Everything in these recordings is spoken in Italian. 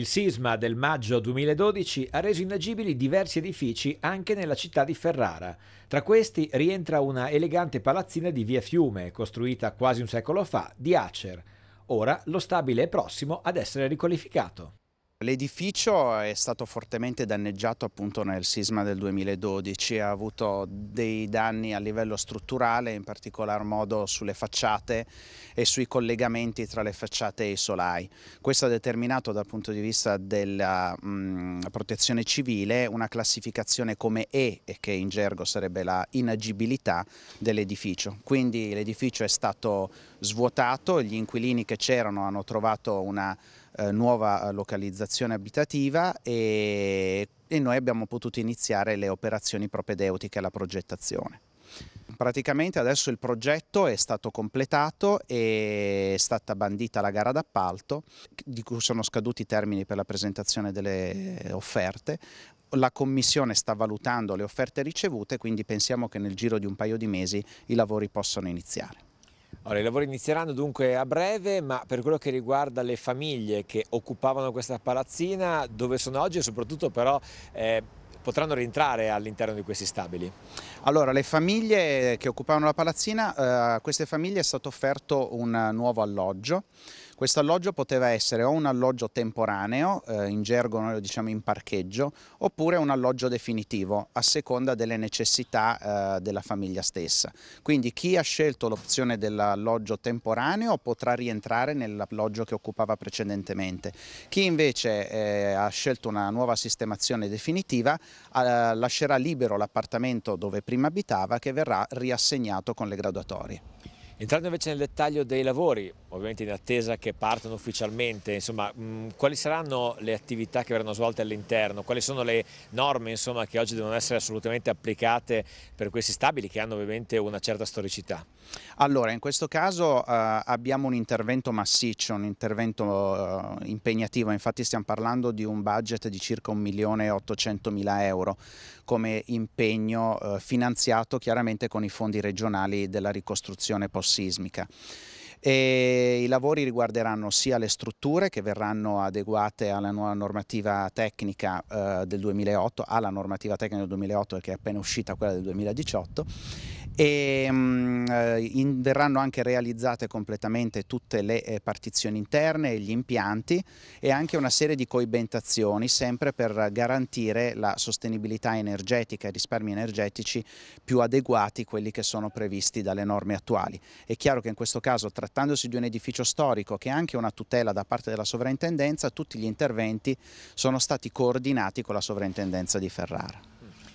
Il sisma del maggio 2012 ha reso inagibili diversi edifici anche nella città di Ferrara. Tra questi rientra una elegante palazzina di via Fiume, costruita quasi un secolo fa, di Acer. Ora lo stabile è prossimo ad essere riqualificato. L'edificio è stato fortemente danneggiato appunto nel sisma del 2012, ha avuto dei danni a livello strutturale, in particolar modo sulle facciate e sui collegamenti tra le facciate e i solai. Questo ha determinato dal punto di vista della mh, protezione civile una classificazione come E, che in gergo sarebbe la inagibilità dell'edificio. Quindi l'edificio è stato svuotato, gli inquilini che c'erano hanno trovato una eh, nuova eh, localizzazione abitativa e, e noi abbiamo potuto iniziare le operazioni propedeutiche alla progettazione. Praticamente adesso il progetto è stato completato e è stata bandita la gara d'appalto di cui sono scaduti i termini per la presentazione delle offerte. La commissione sta valutando le offerte ricevute quindi pensiamo che nel giro di un paio di mesi i lavori possano iniziare. Allora, I lavori inizieranno dunque a breve, ma per quello che riguarda le famiglie che occupavano questa palazzina, dove sono oggi e soprattutto però eh, potranno rientrare all'interno di questi stabili? Allora, le famiglie che occupavano la palazzina, eh, a queste famiglie è stato offerto un nuovo alloggio. Questo alloggio poteva essere o un alloggio temporaneo, eh, in gergo noi lo diciamo in parcheggio, oppure un alloggio definitivo, a seconda delle necessità eh, della famiglia stessa. Quindi chi ha scelto l'opzione dell'alloggio temporaneo potrà rientrare nell'alloggio che occupava precedentemente. Chi invece eh, ha scelto una nuova sistemazione definitiva eh, lascerà libero l'appartamento dove prima abitava che verrà riassegnato con le graduatorie. Entrando invece nel dettaglio dei lavori, ovviamente in attesa che partano ufficialmente, insomma, mh, quali saranno le attività che verranno svolte all'interno? Quali sono le norme insomma, che oggi devono essere assolutamente applicate per questi stabili che hanno ovviamente una certa storicità? Allora, in questo caso eh, abbiamo un intervento massiccio, un intervento eh, impegnativo, infatti stiamo parlando di un budget di circa 1.800.000 euro come impegno eh, finanziato chiaramente con i fondi regionali della ricostruzione post-sismica. E I lavori riguarderanno sia le strutture che verranno adeguate alla nuova normativa tecnica eh, del 2008, alla normativa tecnica del 2008 che è appena uscita quella del 2018 e mm, eh, in, verranno anche realizzate completamente tutte le eh, partizioni interne e gli impianti e anche una serie di coibentazioni sempre per garantire la sostenibilità energetica e risparmi energetici più adeguati quelli che sono previsti dalle norme attuali. È chiaro che in questo caso trattandosi di un edificio storico che ha anche una tutela da parte della sovrintendenza tutti gli interventi sono stati coordinati con la sovrintendenza di Ferrara.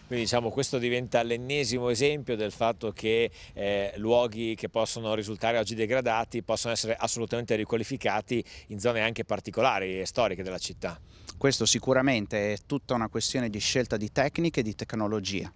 Quindi diciamo, questo diventa l'ennesimo esempio del fatto che eh, luoghi che possono risultare oggi degradati possono essere assolutamente riqualificati in zone anche particolari e storiche della città. Questo sicuramente è tutta una questione di scelta di tecniche e di tecnologia.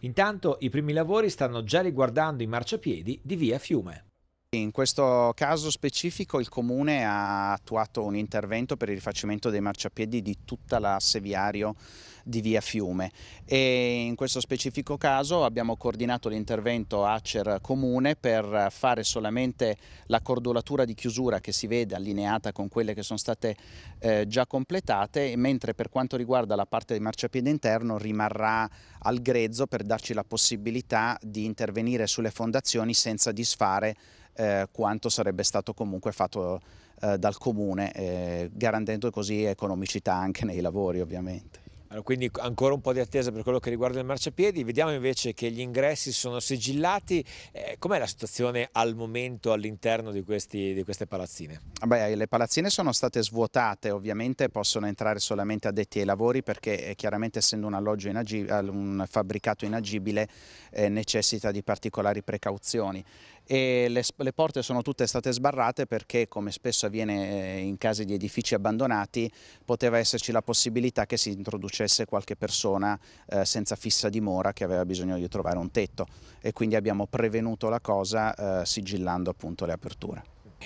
Intanto i primi lavori stanno già riguardando i marciapiedi di via Fiume. In questo caso specifico il Comune ha attuato un intervento per il rifacimento dei marciapiedi di tutta l'asse viario di via Fiume. E in questo specifico caso abbiamo coordinato l'intervento Acer Comune per fare solamente la cordolatura di chiusura che si vede allineata con quelle che sono state eh, già completate mentre per quanto riguarda la parte di marciapiede interno rimarrà al grezzo per darci la possibilità di intervenire sulle fondazioni senza disfare eh, quanto sarebbe stato comunque fatto eh, dal comune, eh, garantendo così economicità anche nei lavori ovviamente. Allora, quindi ancora un po' di attesa per quello che riguarda il marciapiedi, vediamo invece che gli ingressi sono sigillati, eh, com'è la situazione al momento all'interno di, di, queste palazzine? Beh, le palazzine sono state svuotate, ovviamente possono entrare solamente addetti ai lavori perché eh, chiaramente essendo un, un fabbricato inagibile eh, necessita di particolari precauzioni e le, le, porte sono tutte state sbarrate perché come spesso avviene eh, in casi di edifici abbandonati poteva esserci la possibilità che si introducesse qualche persona eh, senza fissa dimora che aveva bisogno di trovare un tetto e quindi abbiamo prevenuto la cosa eh, sigillando appunto le aperture.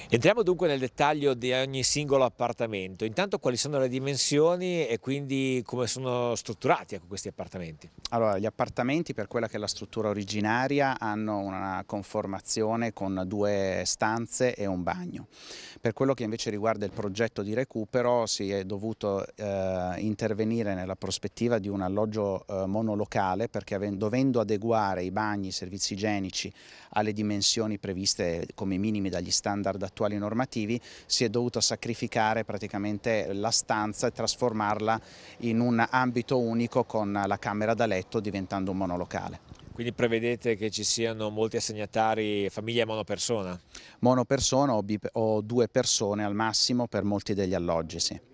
Entriamo dunque nel dettaglio di ogni singolo appartamento. Intanto quali sono le dimensioni e quindi come sono strutturati ecco, questi appartamenti? Allora, gli appartamenti per quella che è la struttura originaria hanno una conformazione con due stanze e un bagno. Per quello che invece riguarda il progetto di recupero si è dovuto eh, intervenire nella prospettiva di un alloggio eh, monolocale perché dovendo adeguare i bagni, i servizi igienici alle dimensioni previste come minimi dagli standard attuali normativi si è dovuto sacrificare praticamente la stanza e trasformarla in un ambito unico con la camera da letto diventando un monolocale. Quindi prevedete che ci siano molti assegnatari famiglia monopersona? Monopersona o, o due persone al massimo per molti degli alloggi, sì.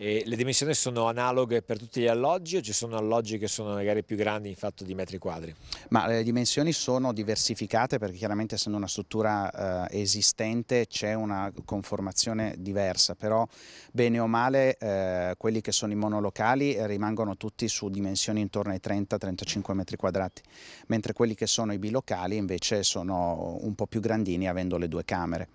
E le dimensioni sono analoghe per tutti gli alloggi o ci sono alloggi che sono magari più grandi in fatto di metri quadri? Ma le dimensioni sono diversificate perché chiaramente essendo una struttura eh, esistente c'è una conformazione diversa, però bene o male eh, quelli che sono i monolocali rimangono tutti su dimensioni intorno ai 30-35 metri quadrati, mentre quelli che sono i bilocali invece sono un po' più grandini avendo le due camere.